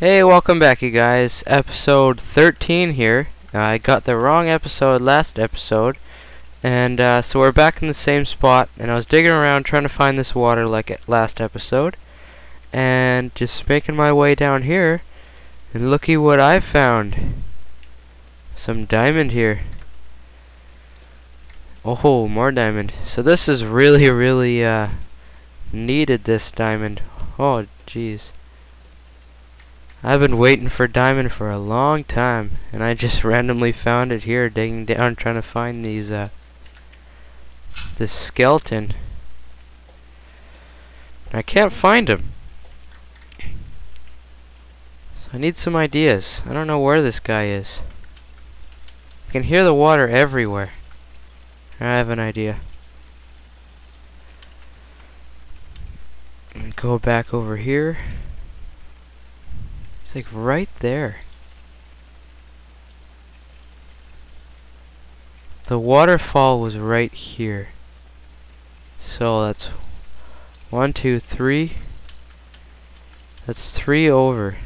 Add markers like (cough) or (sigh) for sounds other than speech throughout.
Hey, welcome back you guys. Episode 13 here. I got the wrong episode last episode. And uh, so we're back in the same spot. And I was digging around trying to find this water like last episode. And just making my way down here. And looky what I found. Some diamond here. Oh, more diamond. So this is really, really uh, needed this diamond. Oh, jeez. I've been waiting for diamond for a long time, and I just (laughs) randomly found it here, digging down, trying to find these, uh, this skeleton. I can't find him. So I need some ideas. I don't know where this guy is. I can hear the water everywhere. I have an idea. Go back over here. It's like right there. The waterfall was right here. So that's one, two, three. That's three over.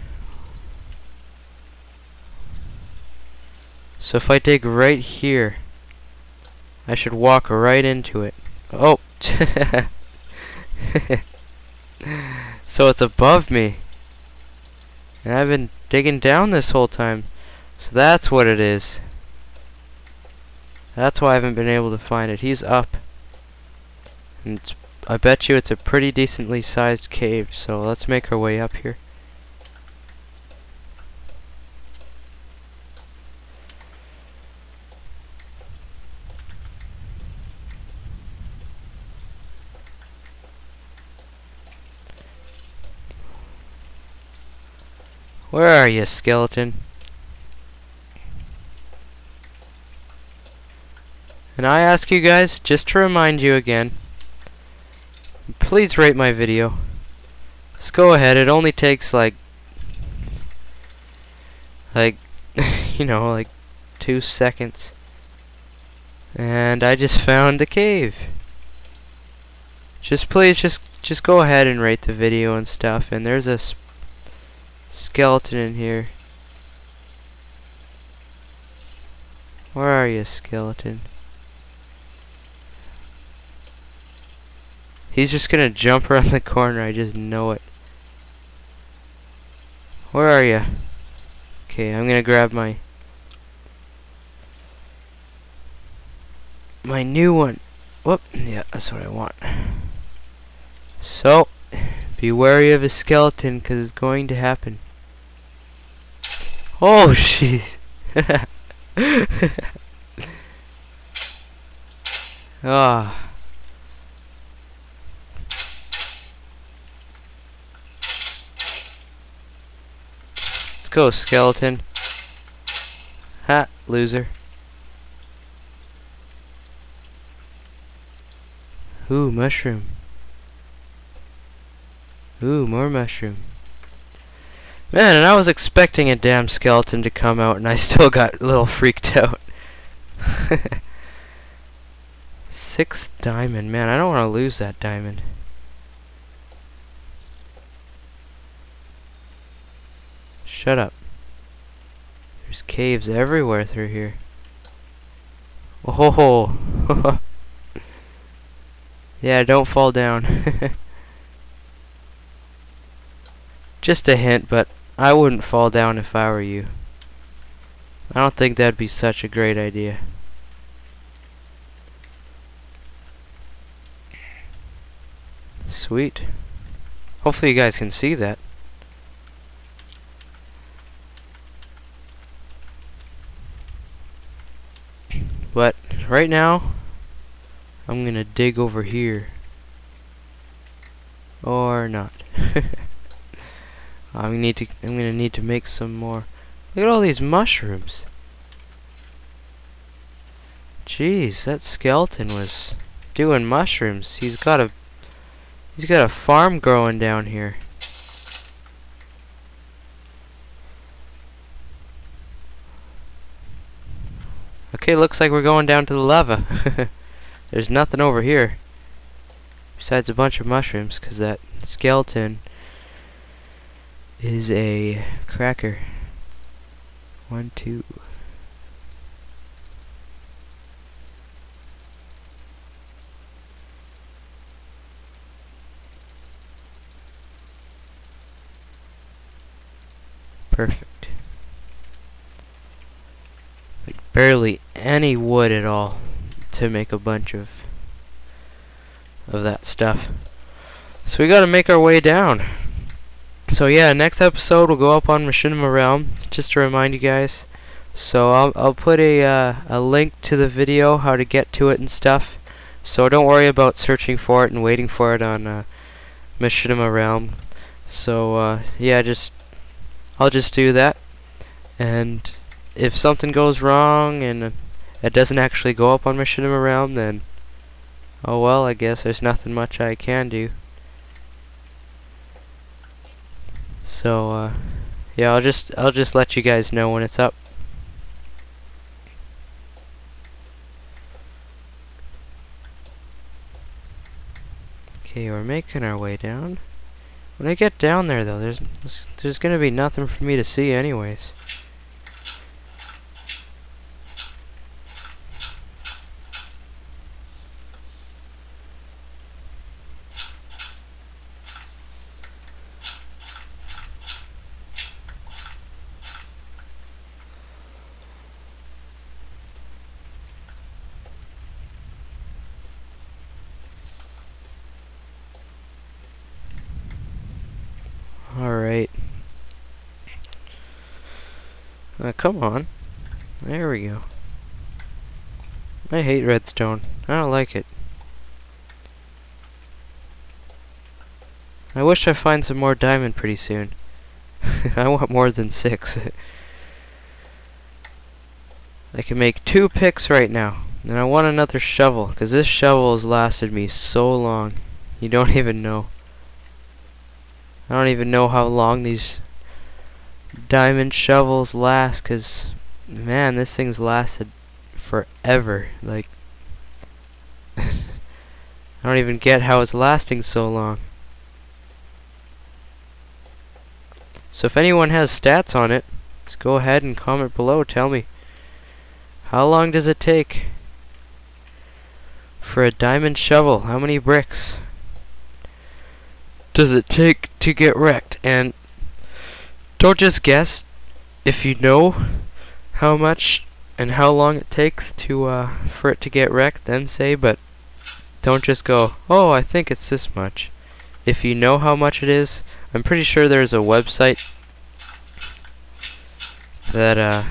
So if I dig right here, I should walk right into it. Oh! (laughs) so it's above me. And I've been digging down this whole time. So that's what it is. That's why I haven't been able to find it. He's up. And I bet you it's a pretty decently sized cave. So let's make our way up here. Where are you, skeleton? And I ask you guys, just to remind you again, please rate my video. Just go ahead, it only takes like, like, (laughs) you know, like two seconds. And I just found the cave. Just please, just, just go ahead and rate the video and stuff. And there's a skeleton in here. Where are you, skeleton? He's just gonna jump around the corner, I just know it. Where are you? Okay, I'm gonna grab my my new one. Whoop, yeah, that's what I want. So, be wary of a skeleton, because it's going to happen. Oh, jeez. (laughs) Ah. Let's go, skeleton. Ha, loser. Ooh, mushroom. Ooh, more mushroom. Man, and I was expecting a damn skeleton to come out, and I (laughs) still got a little freaked out. (laughs) Six diamond. Man, I don't want to lose that diamond. Shut up. There's caves everywhere through here. Oh! ho! (laughs) yeah, don't fall down. Just a hint, but I wouldn't fall down if I were you. I don't think that'd be such a great idea. Sweet. Hopefully you guys can see that. But right now, I'm gonna dig over here. Or not. (laughs) I'm need to. I'm gonna need to make some more. Look at all these mushrooms. Jeez, that skeleton was doing mushrooms. He's got a. He's got a farm growing down here. Okay, looks like we're going down to the lava. (laughs) There's nothing over here. Besides a bunch of mushrooms, because that skeleton is a cracker. One, two. Perfect. Like barely any wood at all to make a bunch of of that stuff. So we gotta make our way down. So yeah, next episode will go up on Machinima Realm, just to remind you guys. So I'll I'll put a uh, a link to the video how to get to it and stuff. So don't worry about searching for it and waiting for it on uh, Machinima Realm. So uh, yeah, just I'll just do that. And if something goes wrong and it doesn't actually go up on Machinima Realm, then oh well, I guess there's nothing much I can do. So uh, yeah, I'll just I'll just let you guys know when it's up. Okay, we're making our way down. When I get down there, though, there's there's gonna be nothing for me to see, anyways. Alright. Uh, come on. There we go. I hate redstone. I don't like it. I wish I find some more diamond pretty soon. (laughs) I want more than six. (laughs) I can make two picks right now. And I want another shovel, because this shovel has lasted me so long. You don't (laughs) even know. I don't even know how long these diamond shovels last because man this thing's lasted forever like (laughs) I don't even get how it's lasting so long. So if anyone has stats on it just go ahead and comment below tell me how long does it take for a diamond shovel? How many bricks? Does it take to get wrecked? And don't just guess if you know how much and how long it takes to uh, for it to get wrecked, then say, but don't just go, oh, I think it's this much. If you know how much it is, I'm pretty sure there's a website that uh,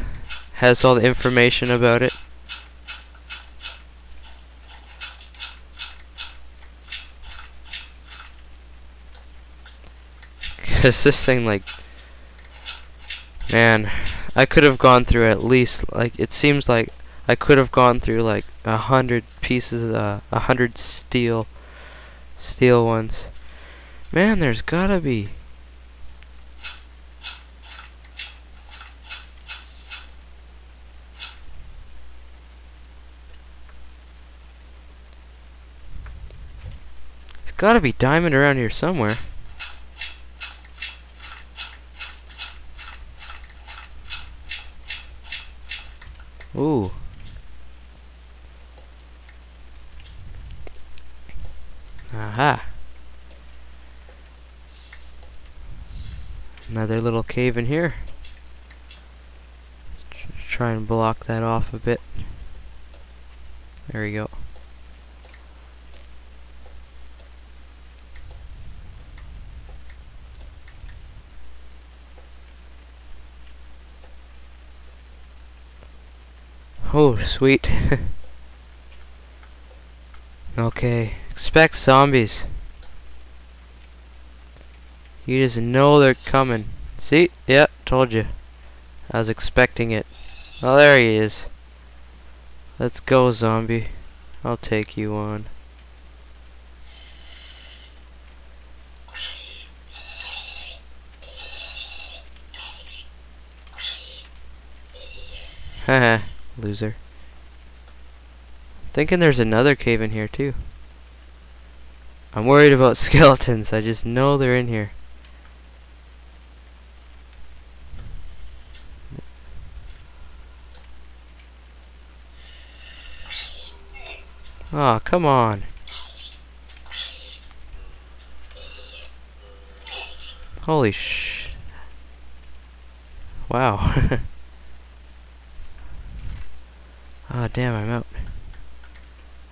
has all the information about it. (laughs) Because this thing, like, man, I could have gone through at least, like, it seems like I could have gone through, like, a hundred pieces, uh, a hundred steel, steel ones. Man, there's gotta be. There's gotta be diamond around here somewhere. Ooh. Aha. Another little cave in here. Try and block that off a bit. There we go. Oh, sweet. (laughs) okay, expect zombies. You just know they're coming. See? Yep, told you. I was expecting it. Oh, there he is. Let's go, zombie. I'll take you on. (laughs) Haha. Loser. Thinking there's another cave in here too. I'm worried about (laughs) skeletons. I just know they're in here. Aw, oh, come on. Holy sh... Wow. (laughs) oh, damn, I'm out.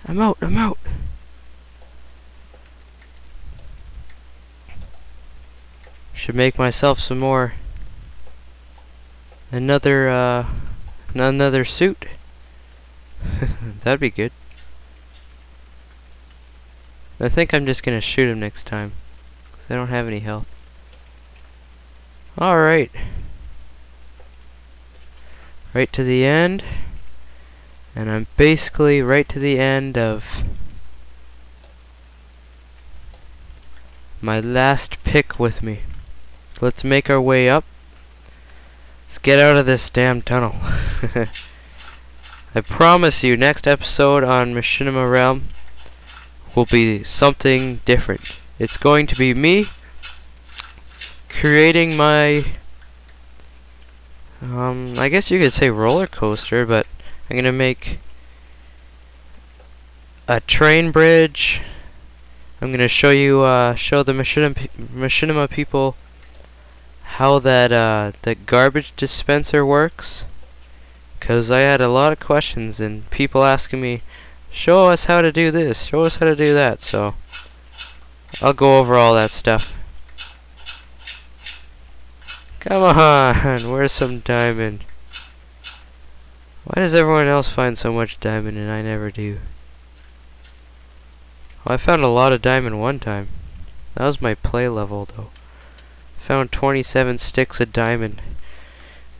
I'm out, I'm out! Should make myself some more... Another, uh... Another suit. (laughs) That'd be good. I think I'm just gonna shoot him next time. Because I don't have any health. Alright. Right to the end. And I'm basically right to the end of my last pick with me. So let's make our way up. Let's get out of this damn tunnel. (laughs) I promise you, next episode on Machinima Realm will be something different. It's going to be me creating my um I guess you could say roller coaster, but I'm gonna make a train bridge. I'm gonna show you uh, show the machinima, machinima people how that uh, the garbage dispenser works. Cause I had a lot of questions and people asking me, show us how to do this, show us how to do that. So I'll go over all that stuff. Come on, (laughs) where's some diamond? Why does everyone else find so much diamond and I never do? Well, I found a lot of diamond one time. That was my play level though. Found 27 sticks of diamond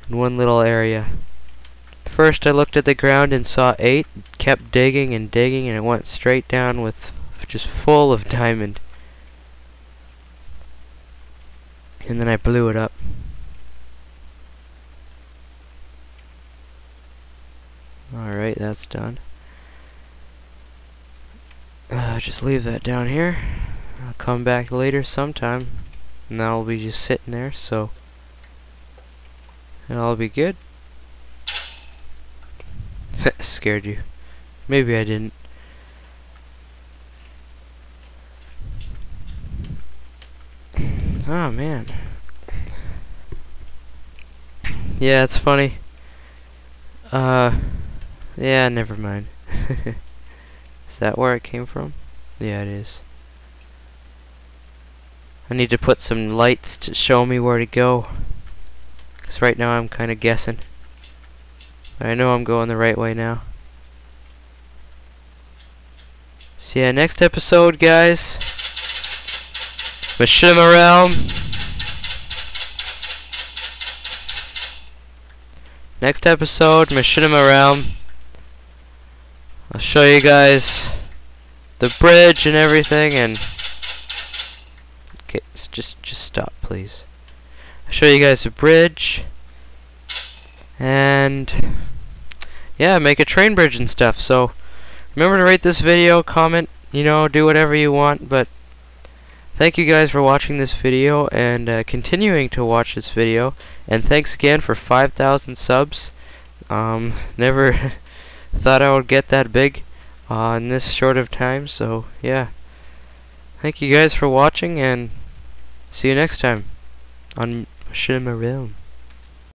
in one little area. First I looked at the ground and saw 8, kept digging and digging and it went straight down with just full of diamond. And then I blew it up. Alright, that's done. Uh, just leave that down here. I'll come back later sometime. And that'll be just sitting there, so... And I'll be good. (laughs) Scared you. Maybe I didn't. Oh, man. Yeah, it's funny. Uh... Yeah, never mind. (laughs) is that where it came from? Yeah, it is. I need to put some lights to show me where to go. Because right now I'm kind of guessing. But I know I'm going the right way now. So yeah, next episode, guys. Machinima Realm. Next episode, Machinima Realm. I'll show you guys the bridge and everything and okay just just stop please. I'll show you guys the bridge and yeah make a train bridge and stuff. So remember to rate this video comment you know do whatever you want but thank you guys for watching this video and uh, continuing to watch this video. And thanks again for 5,000 subs. Um, (laughs) never thought I would get that big uh, in this short of time. So yeah, thank you guys for watching, and see you next time on Machinima Realm.